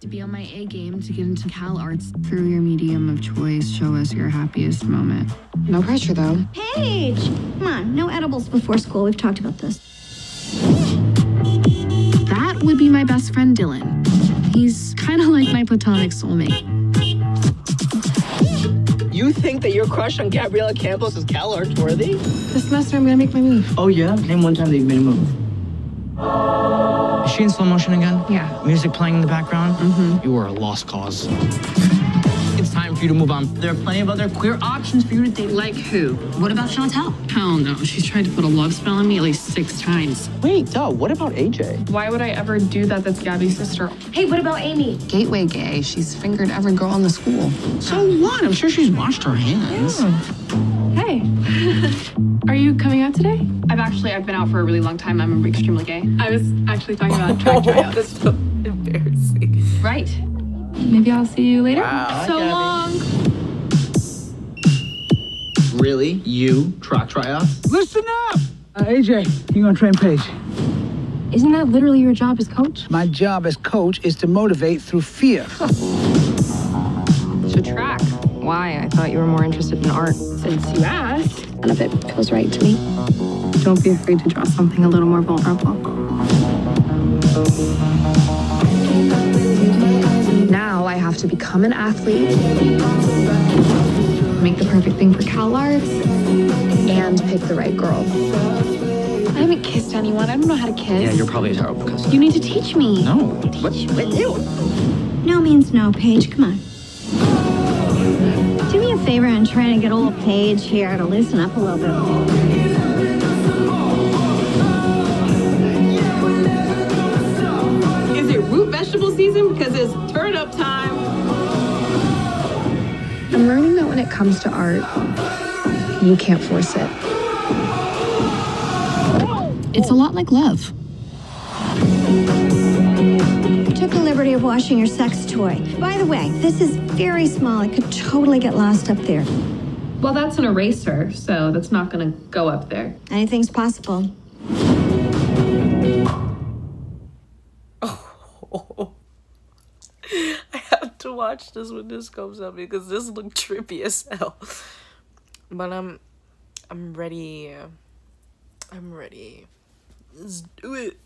To be on my A game to get into Cal Arts through your medium of choice, show us your happiest moment. No pressure though. Paige! Come on, no edibles before school. We've talked about this. That would be my best friend Dylan. He's kind of like my platonic soulmate. You think that your crush on Gabriella Campos is Cal Arts worthy? This semester I'm gonna make my move. Oh yeah? Name one time that you made a move. Is she in slow motion again? Yeah. Music playing in the background? Mm-hmm. You are a lost cause. It's time for you to move on. There are plenty of other queer options for you to date. Like who? What about Chantel? Hell no. She's tried to put a love spell on me at least six times. Wait, duh, what about AJ? Why would I ever do that? That's Gabby's sister. Hey, what about Amy? Gateway gay. She's fingered every girl in the school. So what? I'm sure she's washed her hands. Hey. Are you coming out today? I've actually I've been out for a really long time. I'm extremely gay. I was actually talking about track tryouts. That's so embarrassing. right. Maybe I'll see you later. Wow, so Gabby. long. Really? You? Track tryouts? Listen up! Uh, AJ, you gonna train Paige? Isn't that literally your job as coach? My job as coach is to motivate through fear. To track. Why? I thought you were more interested in art. Since you asked. None of it feels right to me. Don't be afraid to draw something a little more vulnerable. Now I have to become an athlete, make the perfect thing for Cal Arts, and pick the right girl. I haven't kissed anyone. I don't know how to kiss. Yeah, you're probably a terrible cousin. You need to teach me. No. What? No means no, Paige. Come on. Do me a favor and try to get old Paige here to loosen up a little bit. Is it root vegetable season? Because it's turnip time. I'm learning that when it comes to art, you can't force it. It's a lot like love. Liberty of washing your sex toy. By the way, this is very small. It could totally get lost up there. Well, that's an eraser, so that's not gonna go up there. Anything's possible. Oh. I have to watch this when this comes up because this looked trippy as hell. But I'm I'm ready. I'm ready. Let's do it.